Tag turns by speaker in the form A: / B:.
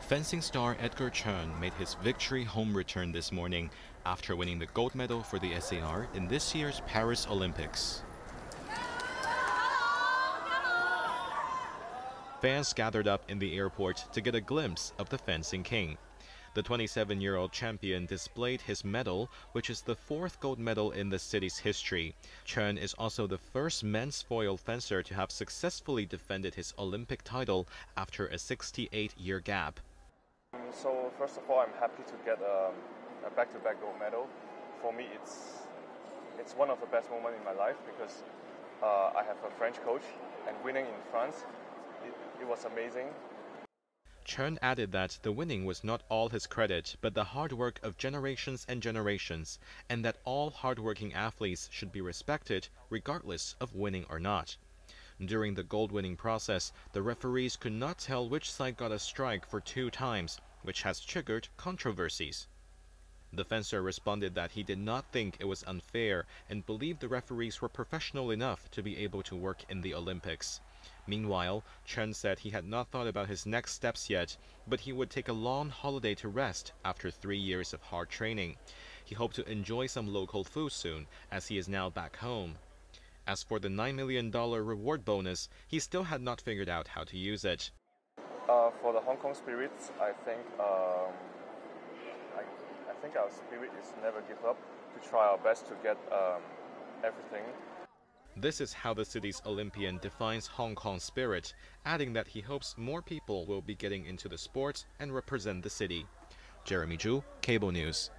A: Fencing star Edgar Cheung made his victory home return this morning after winning the gold medal for the SAR in this year's Paris Olympics. Fans gathered up in the airport to get a glimpse of the fencing king, the 27 year old champion displayed his medal, which is the fourth gold medal in the city's history. Cheung is also the first men's foil fencer to have successfully defended his Olympic title after a 68 year gap.
B: So first of all, I'm happy to get a back-to-back gold medal. For me, it's it's one of the best moments in my life because uh, I have a French coach, and winning in France, it, it was amazing.
A: Cheung added that the winning was not all his credit, but the hard work of generations and generations, and that all hardworking athletes should be respected regardless of winning or not. During the gold winning process, the referees could not tell which side got a strike for two times, which has triggered controversies. The fencer responded that he did not think it was unfair and believed the referees were professional enough to be able to work in the Olympics. Meanwhile, Cheung said he had not thought about his next steps yet, but he would take a long holiday to rest after three years of hard training. He hoped to enjoy some local food soon, as he is now back home. As for the $9 million reward bonus, he still had not figured out how to use it.
B: Uh, for the Hong Kong spirits, I think um, think our spirit is never give up to try our best to get um, everything.
A: This is how the city's Olympian defines Hong Kong spirit, adding that he hopes more people will be getting into the sport and represent the city. Jeremy Zhu, Cable News.